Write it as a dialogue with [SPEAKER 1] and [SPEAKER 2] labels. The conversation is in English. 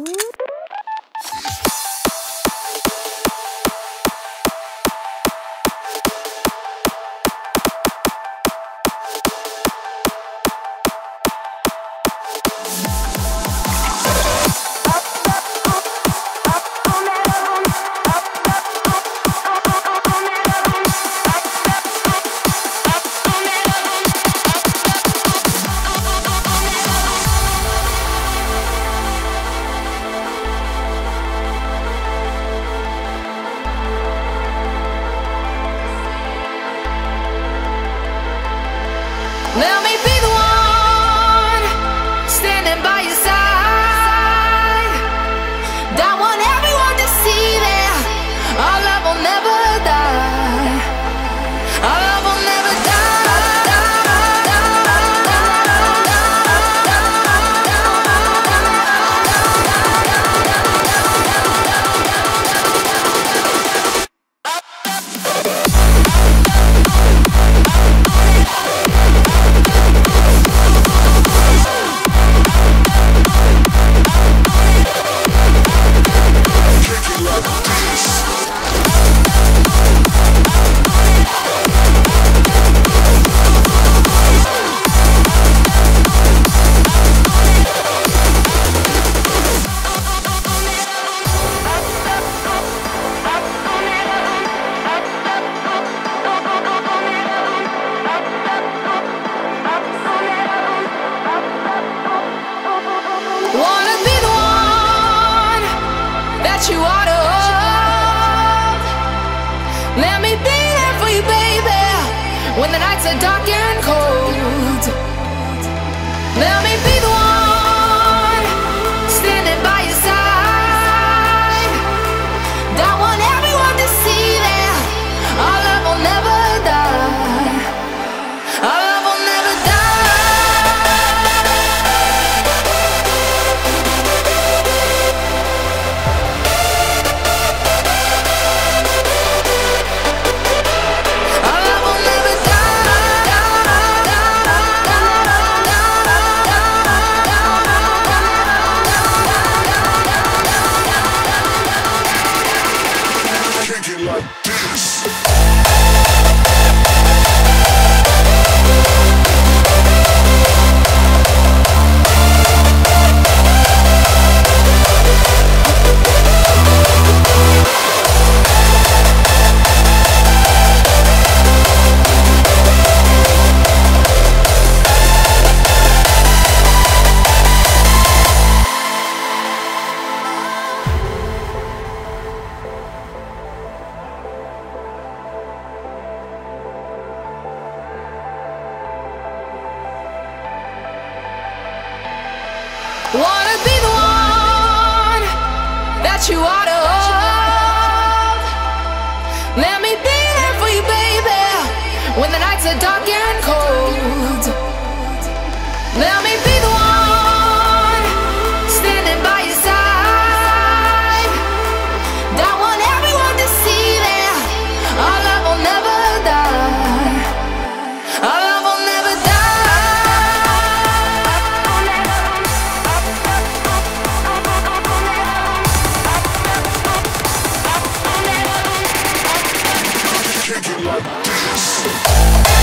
[SPEAKER 1] Mm-hmm. Let me you ought to hold. Let me be there for you, baby, when the nights are dark and cold.
[SPEAKER 2] Kick
[SPEAKER 1] Wanna be the one that you ought to hold. Let me be there for you, baby, when the nights are dark
[SPEAKER 2] this.